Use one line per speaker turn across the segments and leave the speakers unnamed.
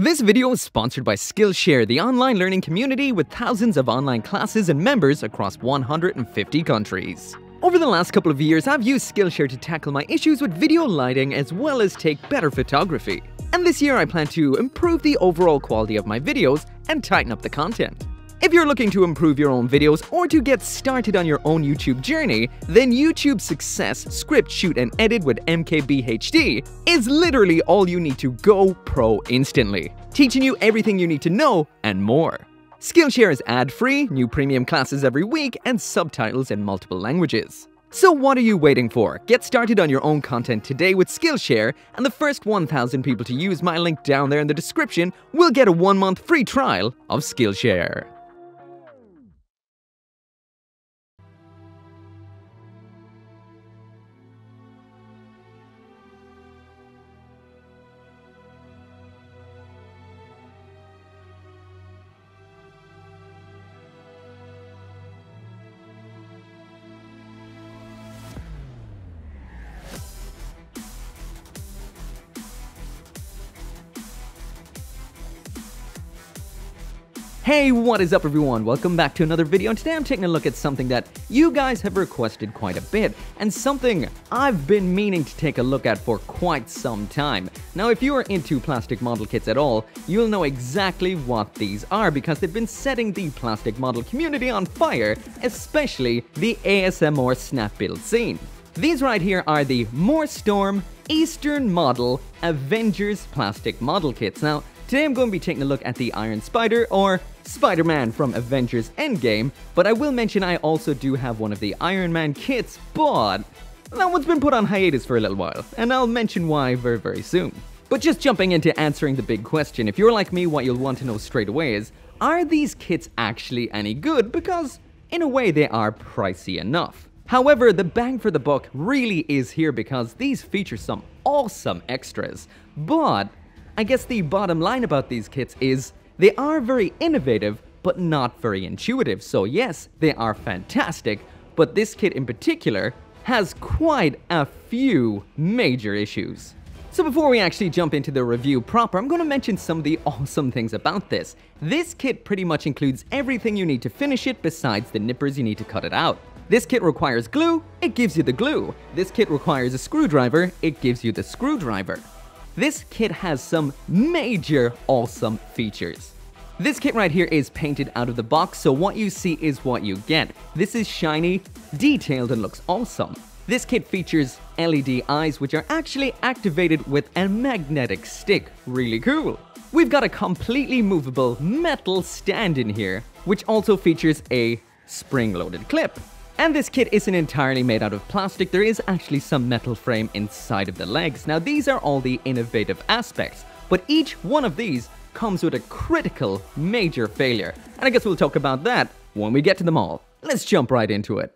This video is sponsored by Skillshare, the online learning community with thousands of online classes and members across 150 countries. Over the last couple of years, I've used Skillshare to tackle my issues with video lighting as well as take better photography. And this year I plan to improve the overall quality of my videos and tighten up the content. If you're looking to improve your own videos or to get started on your own YouTube journey, then YouTube Success Script, Shoot and Edit with MKBHD is literally all you need to go pro instantly, teaching you everything you need to know and more. Skillshare is ad-free, new premium classes every week, and subtitles in multiple languages. So what are you waiting for? Get started on your own content today with Skillshare, and the first 1,000 people to use my link down there in the description will get a one-month free trial of Skillshare. Hey, what is up everyone? Welcome back to another video and today I'm taking a look at something that you guys have requested quite a bit and something I've been meaning to take a look at for quite some time. Now if you are into plastic model kits at all, you'll know exactly what these are because they've been setting the plastic model community on fire, especially the ASMR snap build scene. These right here are the Morstorm Eastern Model Avengers plastic model kits. Now, Today I'm going to be taking a look at the Iron Spider, or Spider-Man from Avengers Endgame, but I will mention I also do have one of the Iron Man kits, but that one's been put on hiatus for a little while, and I'll mention why very very soon. But just jumping into answering the big question, if you're like me, what you'll want to know straight away is, are these kits actually any good? Because, in a way, they are pricey enough. However, the bang for the buck really is here because these feature some awesome extras, but I guess the bottom line about these kits is they are very innovative, but not very intuitive. So yes, they are fantastic, but this kit in particular has quite a few major issues. So before we actually jump into the review proper, I'm going to mention some of the awesome things about this. This kit pretty much includes everything you need to finish it besides the nippers you need to cut it out. This kit requires glue, it gives you the glue. This kit requires a screwdriver, it gives you the screwdriver. This kit has some major awesome features. This kit right here is painted out of the box, so what you see is what you get. This is shiny, detailed, and looks awesome. This kit features LED eyes, which are actually activated with a magnetic stick. Really cool. We've got a completely movable metal stand in here, which also features a spring-loaded clip. And this kit isn't entirely made out of plastic, there is actually some metal frame inside of the legs. Now these are all the innovative aspects, but each one of these comes with a critical major failure. And I guess we'll talk about that when we get to them all. Let's jump right into it.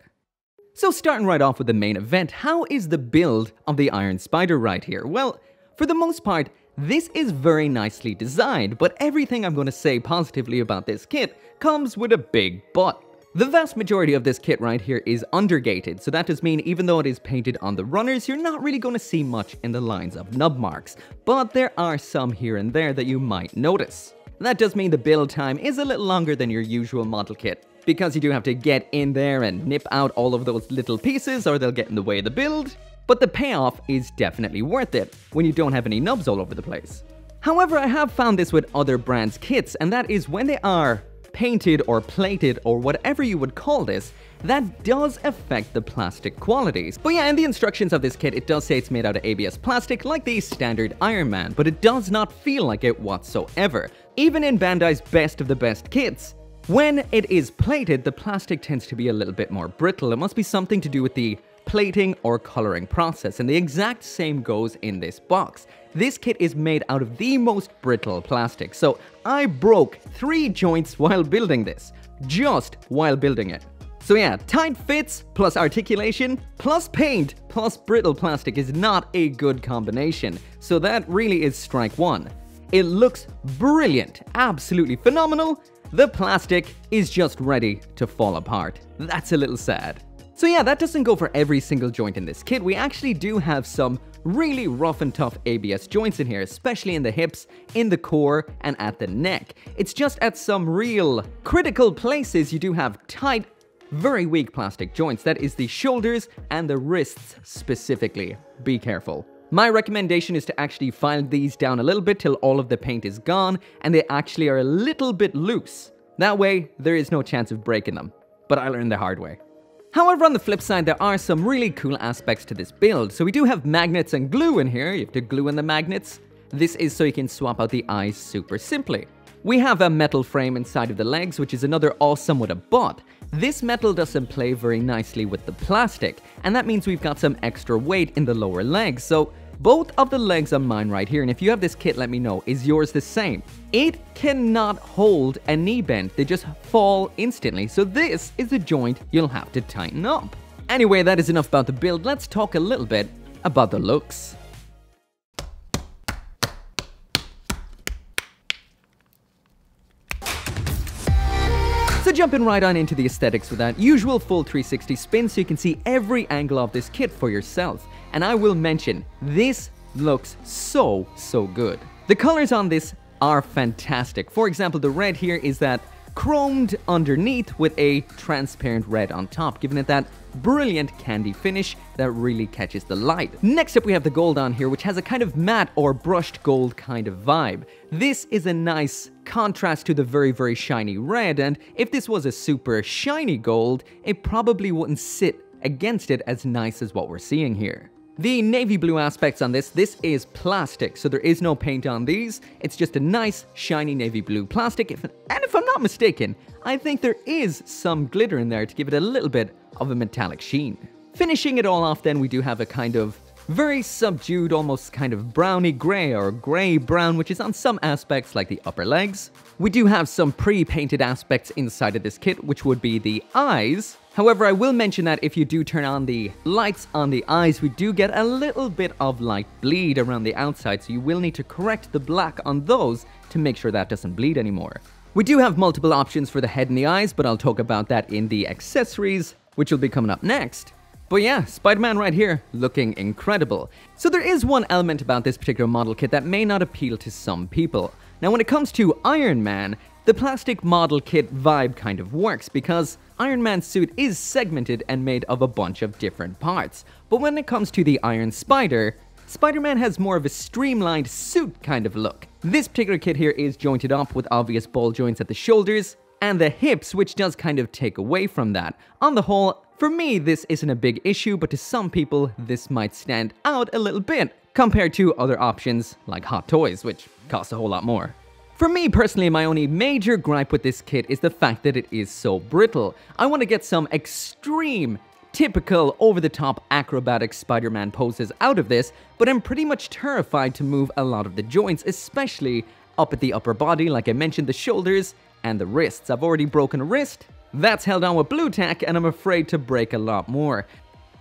So starting right off with the main event, how is the build of the Iron Spider right here? Well, for the most part, this is very nicely designed, but everything I'm going to say positively about this kit comes with a big but. The vast majority of this kit right here is undergated, so that does mean even though it is painted on the runners, you're not really going to see much in the lines of nub marks, but there are some here and there that you might notice. That does mean the build time is a little longer than your usual model kit, because you do have to get in there and nip out all of those little pieces or they'll get in the way of the build, but the payoff is definitely worth it when you don't have any nubs all over the place. However, I have found this with other brands' kits, and that is when they are painted or plated or whatever you would call this, that does affect the plastic qualities. But yeah, in the instructions of this kit, it does say it's made out of ABS plastic like the standard Iron Man, but it does not feel like it whatsoever. Even in Bandai's best of the best kits, when it is plated, the plastic tends to be a little bit more brittle. It must be something to do with the plating or coloring process, and the exact same goes in this box. This kit is made out of the most brittle plastic, so I broke three joints while building this, just while building it. So yeah, tight fits plus articulation plus paint plus brittle plastic is not a good combination, so that really is strike one. It looks brilliant, absolutely phenomenal. The plastic is just ready to fall apart. That's a little sad. So yeah, that doesn't go for every single joint in this kit. We actually do have some really rough and tough ABS joints in here, especially in the hips, in the core, and at the neck. It's just at some real critical places you do have tight, very weak plastic joints. That is the shoulders and the wrists specifically. Be careful. My recommendation is to actually file these down a little bit till all of the paint is gone and they actually are a little bit loose. That way, there is no chance of breaking them. But I learned the hard way. However, on the flip side, there are some really cool aspects to this build. So we do have magnets and glue in here. You have to glue in the magnets. This is so you can swap out the eyes super simply. We have a metal frame inside of the legs, which is another awesome with a bot. This metal doesn't play very nicely with the plastic, and that means we've got some extra weight in the lower legs, so both of the legs on mine right here, and if you have this kit, let me know, is yours the same? It cannot hold a knee bend, they just fall instantly, so this is a joint you'll have to tighten up. Anyway, that is enough about the build, let's talk a little bit about the looks. So jumping right on into the aesthetics with that usual full 360 spin so you can see every angle of this kit for yourself. And I will mention, this looks so, so good. The colors on this are fantastic. For example, the red here is that chromed underneath with a transparent red on top, giving it that brilliant candy finish that really catches the light. Next up we have the gold on here, which has a kind of matte or brushed gold kind of vibe. This is a nice contrast to the very, very shiny red, and if this was a super shiny gold, it probably wouldn't sit against it as nice as what we're seeing here. The navy blue aspects on this, this is plastic, so there is no paint on these. It's just a nice, shiny navy blue plastic, if, and if I'm not mistaken, I think there is some glitter in there to give it a little bit of a metallic sheen. Finishing it all off then, we do have a kind of very subdued, almost kind of browny grey or grey brown, which is on some aspects like the upper legs. We do have some pre-painted aspects inside of this kit, which would be the eyes, However, I will mention that if you do turn on the lights on the eyes, we do get a little bit of light bleed around the outside, so you will need to correct the black on those to make sure that doesn't bleed anymore. We do have multiple options for the head and the eyes, but I'll talk about that in the accessories, which will be coming up next. But yeah, Spider-Man right here, looking incredible. So there is one element about this particular model kit that may not appeal to some people. Now when it comes to Iron Man, the plastic model kit vibe kind of works because Iron Man's suit is segmented and made of a bunch of different parts. But when it comes to the Iron Spider, Spider-Man has more of a streamlined suit kind of look. This particular kit here is jointed up with obvious ball joints at the shoulders and the hips, which does kind of take away from that. On the whole, for me, this isn't a big issue, but to some people, this might stand out a little bit compared to other options like Hot Toys, which cost a whole lot more. For me personally, my only major gripe with this kit is the fact that it is so brittle. I want to get some extreme, typical, over-the-top acrobatic Spider-Man poses out of this, but I'm pretty much terrified to move a lot of the joints, especially up at the upper body, like I mentioned, the shoulders and the wrists. I've already broken a wrist, that's held on with Blu Tack, and I'm afraid to break a lot more.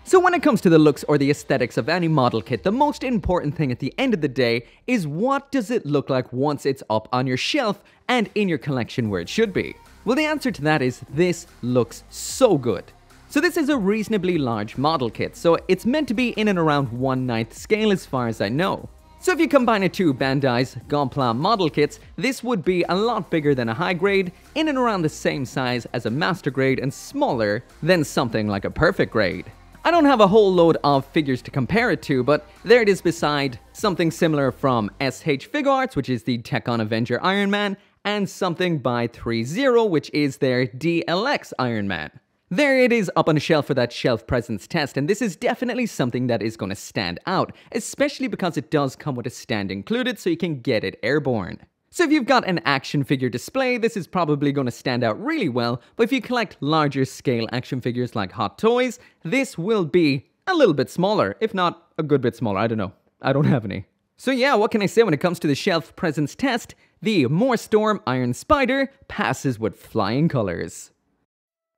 So when it comes to the looks or the aesthetics of any model kit, the most important thing at the end of the day is what does it look like once it's up on your shelf and in your collection where it should be? Well, the answer to that is this looks so good. So this is a reasonably large model kit, so it's meant to be in and around 1 9th scale as far as I know. So if you combine it to Bandai's Gunpla model kits, this would be a lot bigger than a high grade, in and around the same size as a master grade and smaller than something like a perfect grade. I don't have a whole load of figures to compare it to, but there it is beside something similar from SH Figuarts, which is the Tech-On Avenger Iron Man, and something by Threezero, which is their DLX Iron Man. There it is up on a shelf for that shelf presence test, and this is definitely something that is going to stand out, especially because it does come with a stand included so you can get it airborne. So if you've got an action figure display, this is probably going to stand out really well, but if you collect larger scale action figures like Hot Toys, this will be a little bit smaller, if not a good bit smaller, I don't know. I don't have any. So yeah, what can I say when it comes to the shelf presence test? The Morstorm Iron Spider passes with flying colors.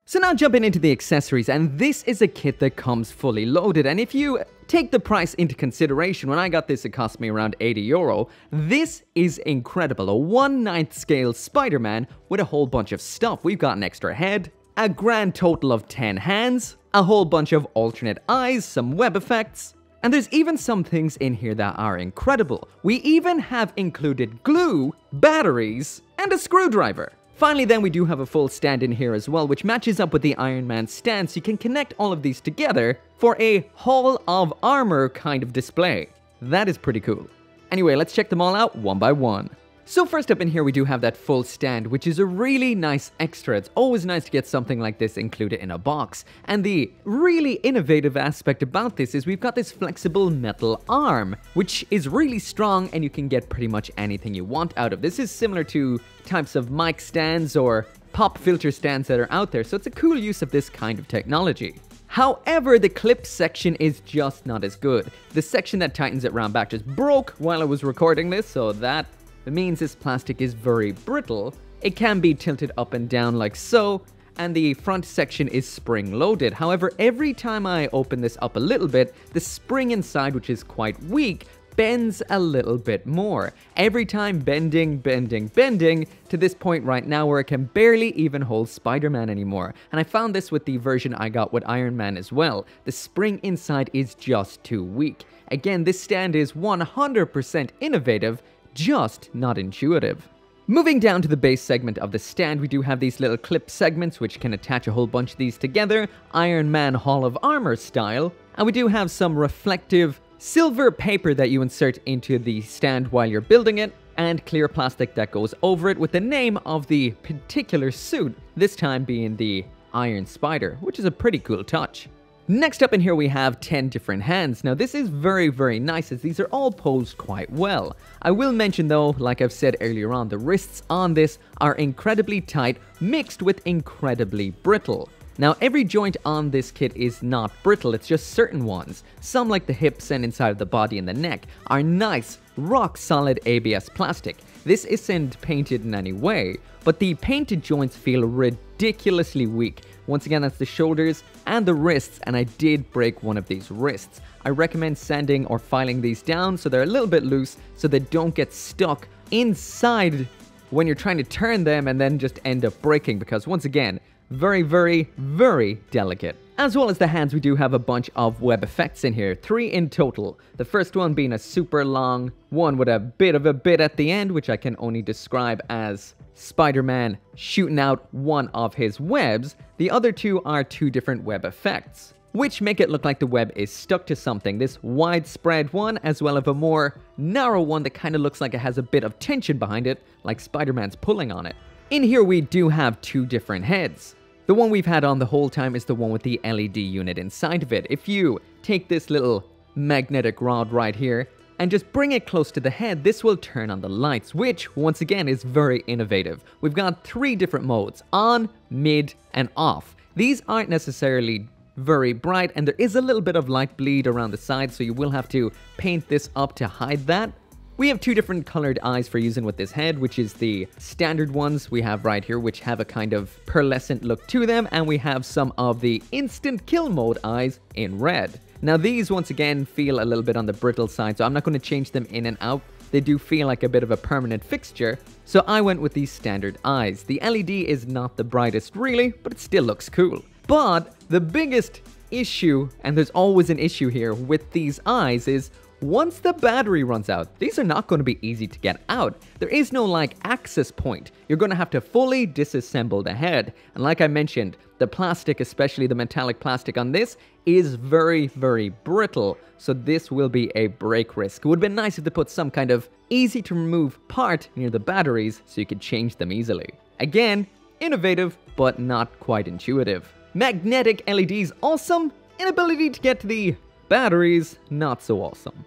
So now jumping into the accessories, and this is a kit that comes fully loaded, and if you take the price into consideration, when I got this it cost me around 80 euro, this is incredible, a 1 9th scale Spider-Man with a whole bunch of stuff. We've got an extra head, a grand total of 10 hands, a whole bunch of alternate eyes, some web effects, and there's even some things in here that are incredible. We even have included glue, batteries, and a screwdriver. Finally then we do have a full stand in here as well, which matches up with the Iron Man stand so you can connect all of these together for a Hall of Armor kind of display. That is pretty cool. Anyway, let's check them all out one by one. So first up in here we do have that full stand, which is a really nice extra. It's always nice to get something like this included in a box. And the really innovative aspect about this is we've got this flexible metal arm, which is really strong and you can get pretty much anything you want out of. This is similar to types of mic stands or pop filter stands that are out there, so it's a cool use of this kind of technology. However, the clip section is just not as good. The section that tightens it round back just broke while I was recording this, so that it means this plastic is very brittle. It can be tilted up and down like so, and the front section is spring loaded. However, every time I open this up a little bit, the spring inside, which is quite weak, bends a little bit more. Every time bending, bending, bending, to this point right now where it can barely even hold Spider-Man anymore. And I found this with the version I got with Iron Man as well. The spring inside is just too weak. Again, this stand is 100% innovative just not intuitive. Moving down to the base segment of the stand, we do have these little clip segments which can attach a whole bunch of these together, Iron Man Hall of Armor style, and we do have some reflective silver paper that you insert into the stand while you're building it, and clear plastic that goes over it with the name of the particular suit, this time being the Iron Spider, which is a pretty cool touch. Next up in here we have 10 different hands. Now this is very very nice as these are all posed quite well. I will mention though, like I've said earlier on, the wrists on this are incredibly tight mixed with incredibly brittle. Now every joint on this kit is not brittle, it's just certain ones. Some like the hips and inside of the body and the neck are nice, rock solid ABS plastic. This isn't painted in any way, but the painted joints feel ridiculously weak once again, that's the shoulders and the wrists, and I did break one of these wrists. I recommend sanding or filing these down so they're a little bit loose so they don't get stuck inside when you're trying to turn them and then just end up breaking because once again, very, very, very delicate. As well as the hands, we do have a bunch of web effects in here, three in total. The first one being a super long one with a bit of a bit at the end, which I can only describe as Spider-Man shooting out one of his webs. The other two are two different web effects which make it look like the web is stuck to something. This widespread one, as well as a more narrow one that kind of looks like it has a bit of tension behind it, like Spider-Man's pulling on it. In here we do have two different heads. The one we've had on the whole time is the one with the LED unit inside of it. If you take this little magnetic rod right here and just bring it close to the head, this will turn on the lights, which once again is very innovative. We've got three different modes, on, mid, and off. These aren't necessarily very bright and there is a little bit of light bleed around the side so you will have to paint this up to hide that. We have two different colored eyes for using with this head, which is the standard ones we have right here, which have a kind of pearlescent look to them, and we have some of the instant kill mode eyes in red. Now these, once again, feel a little bit on the brittle side, so I'm not going to change them in and out. They do feel like a bit of a permanent fixture, so I went with these standard eyes. The LED is not the brightest really, but it still looks cool. But the biggest issue, and there's always an issue here with these eyes, is once the battery runs out, these are not going to be easy to get out. There is no like access point. You're going to have to fully disassemble the head. And like I mentioned, the plastic, especially the metallic plastic on this, is very, very brittle. So this will be a break risk. It would have been nice if they put some kind of easy to remove part near the batteries so you could change them easily. Again, innovative, but not quite intuitive. Magnetic LEDs awesome, inability to get to the batteries not so awesome.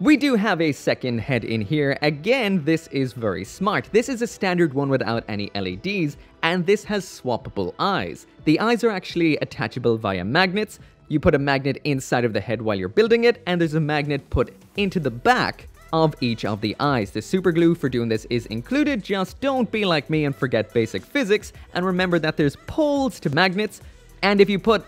We do have a second head in here. Again, this is very smart. This is a standard one without any LEDs, and this has swappable eyes. The eyes are actually attachable via magnets. You put a magnet inside of the head while you're building it, and there's a magnet put into the back of each of the eyes. The super glue for doing this is included, just don't be like me and forget basic physics, and remember that there's poles to magnets, and if you put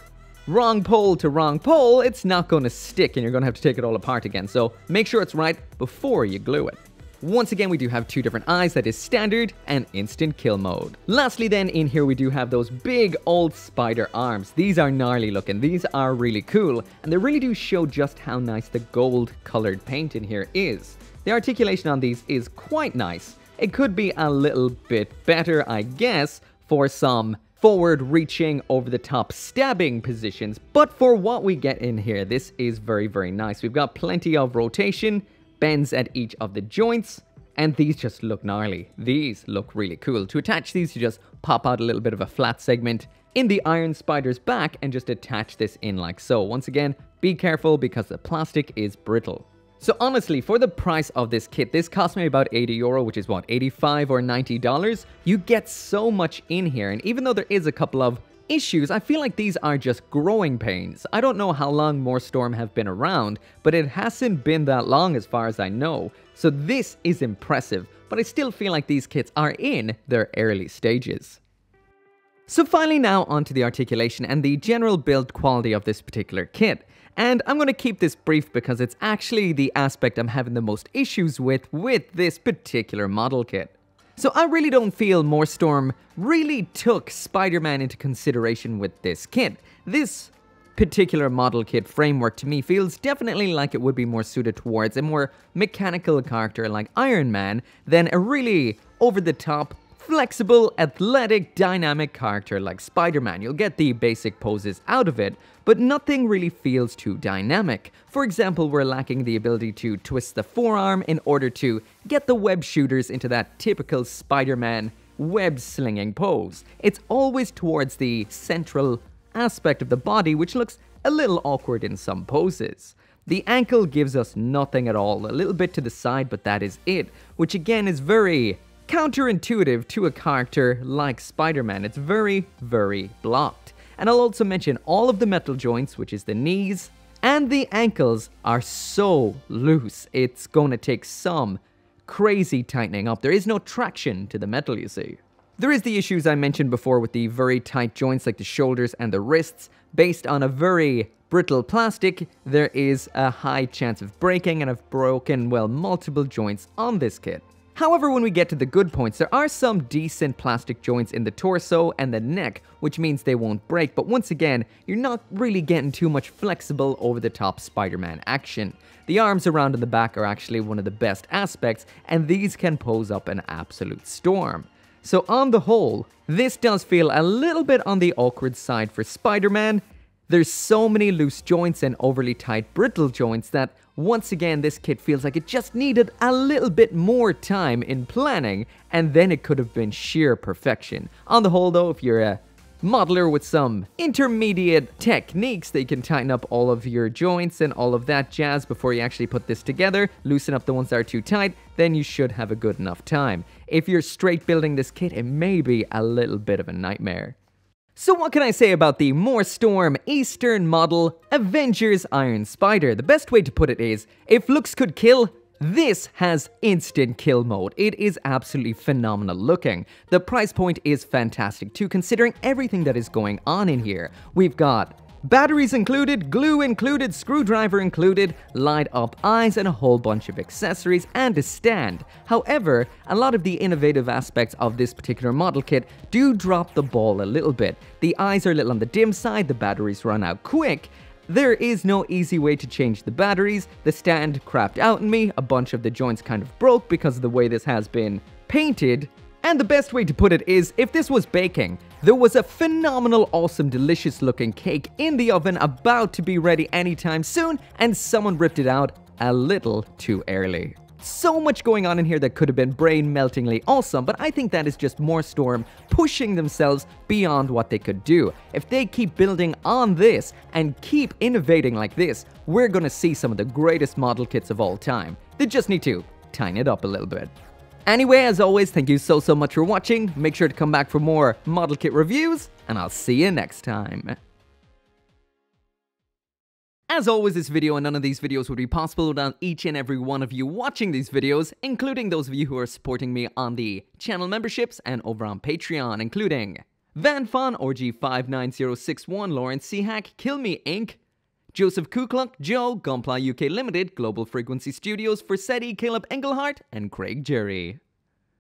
wrong pole to wrong pole, it's not going to stick and you're going to have to take it all apart again. So make sure it's right before you glue it. Once again, we do have two different eyes, that is standard and instant kill mode. Lastly then, in here we do have those big old spider arms. These are gnarly looking, these are really cool, and they really do show just how nice the gold colored paint in here is. The articulation on these is quite nice. It could be a little bit better, I guess, for some forward reaching over the top stabbing positions but for what we get in here this is very very nice we've got plenty of rotation bends at each of the joints, and these just look gnarly. These look really cool. To attach these, you just pop out a little bit of a flat segment in the Iron Spider's back and just attach this in like so. Once again, be careful because the plastic is brittle. So honestly, for the price of this kit, this cost me about 80 euro, which is what, 85 or 90 dollars? You get so much in here, and even though there is a couple of issues, I feel like these are just growing pains. I don't know how long Morstorm have been around, but it hasn't been that long as far as I know. So this is impressive, but I still feel like these kits are in their early stages. So finally now onto the articulation and the general build quality of this particular kit. And I'm going to keep this brief because it's actually the aspect I'm having the most issues with with this particular model kit. So I really don't feel Morstorm really took Spider-Man into consideration with this kit. This particular model kit framework to me feels definitely like it would be more suited towards a more mechanical character like Iron Man than a really over-the-top flexible, athletic, dynamic character like Spider-Man. You'll get the basic poses out of it, but nothing really feels too dynamic. For example, we're lacking the ability to twist the forearm in order to get the web shooters into that typical Spider-Man web slinging pose. It's always towards the central aspect of the body, which looks a little awkward in some poses. The ankle gives us nothing at all, a little bit to the side, but that is it, which again is very counterintuitive to a character like Spider-Man. It's very, very blocked. And I'll also mention all of the metal joints, which is the knees and the ankles, are so loose. It's to take some crazy tightening up. There is no traction to the metal, you see. There is the issues I mentioned before with the very tight joints like the shoulders and the wrists. Based on a very brittle plastic, there is a high chance of breaking and I've broken, well, multiple joints on this kit. However, when we get to the good points, there are some decent plastic joints in the torso and the neck, which means they won't break, but once again, you're not really getting too much flexible over-the-top Spider-Man action. The arms around in the back are actually one of the best aspects, and these can pose up an absolute storm. So on the whole, this does feel a little bit on the awkward side for Spider-Man, there's so many loose joints and overly tight brittle joints that once again this kit feels like it just needed a little bit more time in planning and then it could have been sheer perfection. On the whole though, if you're a modeler with some intermediate techniques that you can tighten up all of your joints and all of that jazz before you actually put this together, loosen up the ones that are too tight, then you should have a good enough time. If you're straight building this kit, it may be a little bit of a nightmare. So what can I say about the Morstorm Eastern model Avengers Iron Spider? The best way to put it is, if looks could kill, this has instant kill mode. It is absolutely phenomenal looking. The price point is fantastic too, considering everything that is going on in here. We've got Batteries included, glue included, screwdriver included, light up eyes and a whole bunch of accessories and a stand. However, a lot of the innovative aspects of this particular model kit do drop the ball a little bit. The eyes are a little on the dim side, the batteries run out quick, there is no easy way to change the batteries, the stand crapped out in me, a bunch of the joints kind of broke because of the way this has been painted, and the best way to put it is, if this was baking, there was a phenomenal, awesome, delicious looking cake in the oven about to be ready anytime soon, and someone ripped it out a little too early. So much going on in here that could have been brain-meltingly awesome, but I think that is just Morstorm pushing themselves beyond what they could do. If they keep building on this and keep innovating like this, we're gonna see some of the greatest model kits of all time. They just need to tighten it up a little bit. Anyway, as always, thank you so, so much for watching. Make sure to come back for more model kit reviews, and I'll see you next time. As always, this video and none of these videos would be possible without each and every one of you watching these videos, including those of you who are supporting me on the channel memberships and over on Patreon, including VanFon, RG59061, Lawrence Hack, Kill Me Inc., Joseph Kukluk, Joe, Gunpla UK Limited, Global Frequency Studios, Forsetti, Caleb Engelhart, and Craig Jerry.